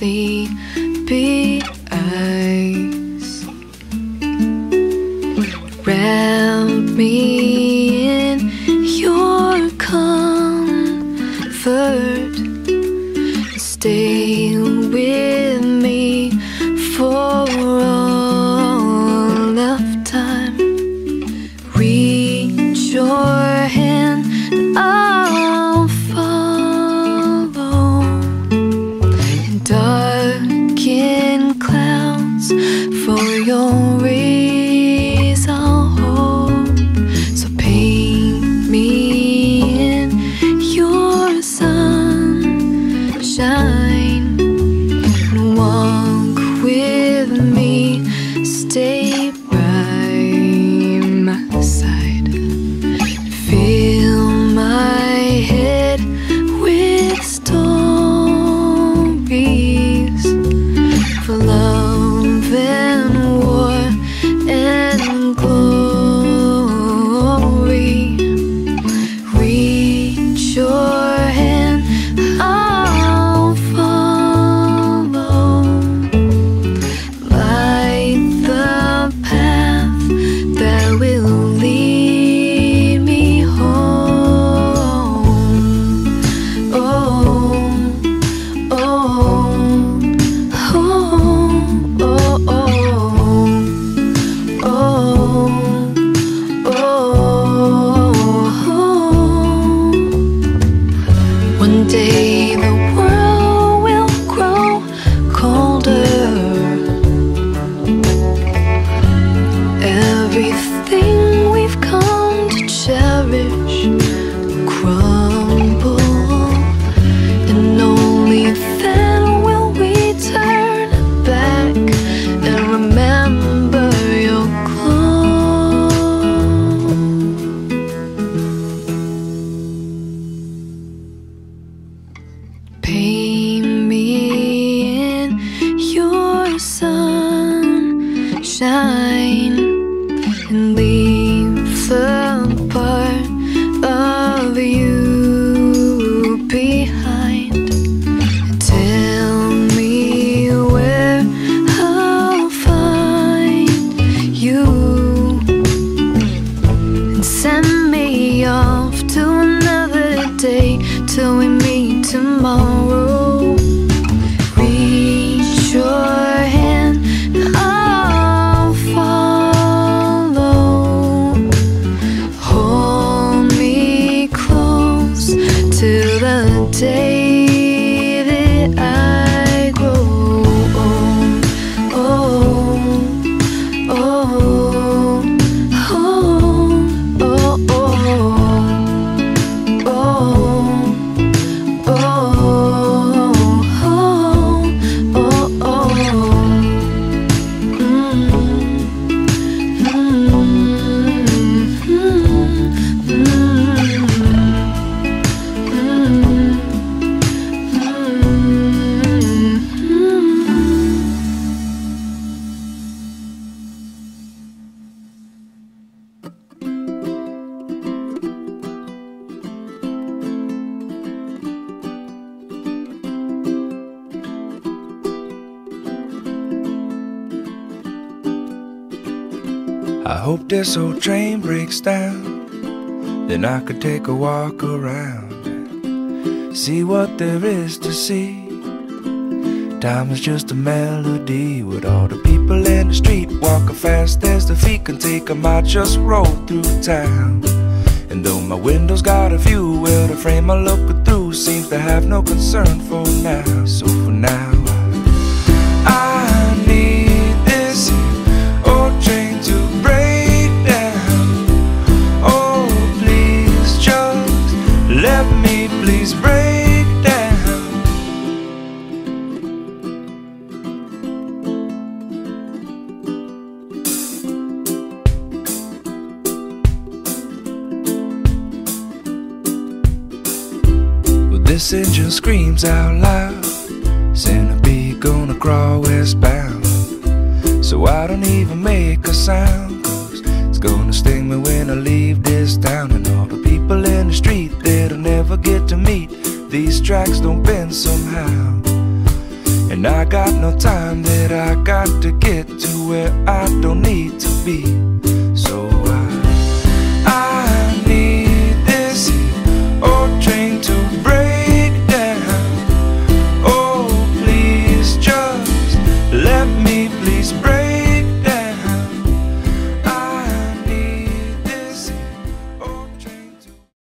the eyes. Wrap me in your comfort. Stay with day Paint I hope this old train breaks down. Then I could take a walk around. See what there is to see. Time is just a melody with all the people in the street walking fast as the feet can take 'em. I just roll through town. And though my window's got a view, well, the frame I'm looking through seems to have no concern for now. So for now, this engine screams out loud. Centipede gonna crawl westbound. So I don't even make a sound. Cause it's gonna sting me when I leave this town. And all the people in the street that I'll never get to meet. These tracks don't bend somehow. And I got no time that I got to get to where I don't need to be.